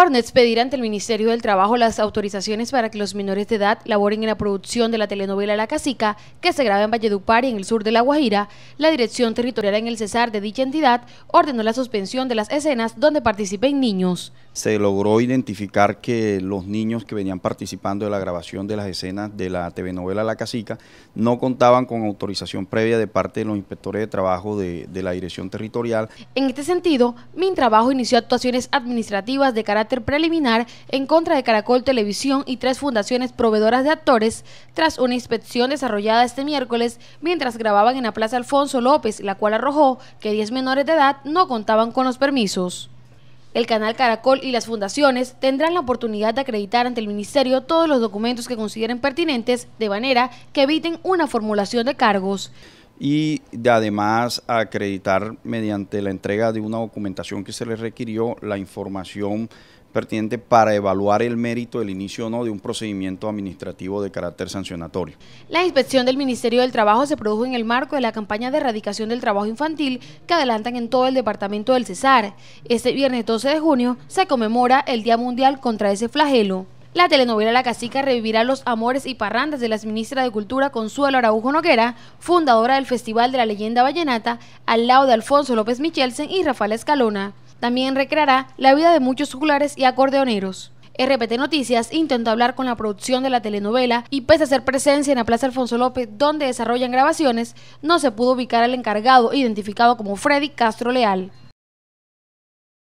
por no expedir ante el Ministerio del Trabajo las autorizaciones para que los menores de edad laboren en la producción de la telenovela La Casica, que se graba en Valledupar y en el sur de La Guajira, la Dirección Territorial en el Cesar de dicha entidad ordenó la suspensión de las escenas donde participen niños. Se logró identificar que los niños que venían participando de la grabación de las escenas de la telenovela La Casica no contaban con autorización previa de parte de los inspectores de trabajo de, de la Dirección Territorial. En este sentido, Mintrabajo inició actuaciones administrativas de carácter preliminar en contra de Caracol Televisión y tres fundaciones proveedoras de actores tras una inspección desarrollada este miércoles mientras grababan en la Plaza Alfonso López, la cual arrojó que 10 menores de edad no contaban con los permisos. El canal Caracol y las fundaciones tendrán la oportunidad de acreditar ante el Ministerio todos los documentos que consideren pertinentes de manera que eviten una formulación de cargos y de además acreditar mediante la entrega de una documentación que se les requirió la información pertinente para evaluar el mérito del inicio o no de un procedimiento administrativo de carácter sancionatorio. La inspección del Ministerio del Trabajo se produjo en el marco de la campaña de erradicación del trabajo infantil que adelantan en todo el departamento del Cesar. Este viernes 12 de junio se conmemora el Día Mundial contra ese flagelo. La telenovela La Casica revivirá los amores y parrandas de la ministra de Cultura Consuelo Araujo Noguera, fundadora del Festival de la Leyenda Vallenata, al lado de Alfonso López Michelsen y Rafael Escalona. También recreará la vida de muchos juglares y acordeoneros. RPT Noticias intentó hablar con la producción de la telenovela y pese a hacer presencia en la Plaza Alfonso López donde desarrollan grabaciones, no se pudo ubicar al encargado identificado como Freddy Castro Leal.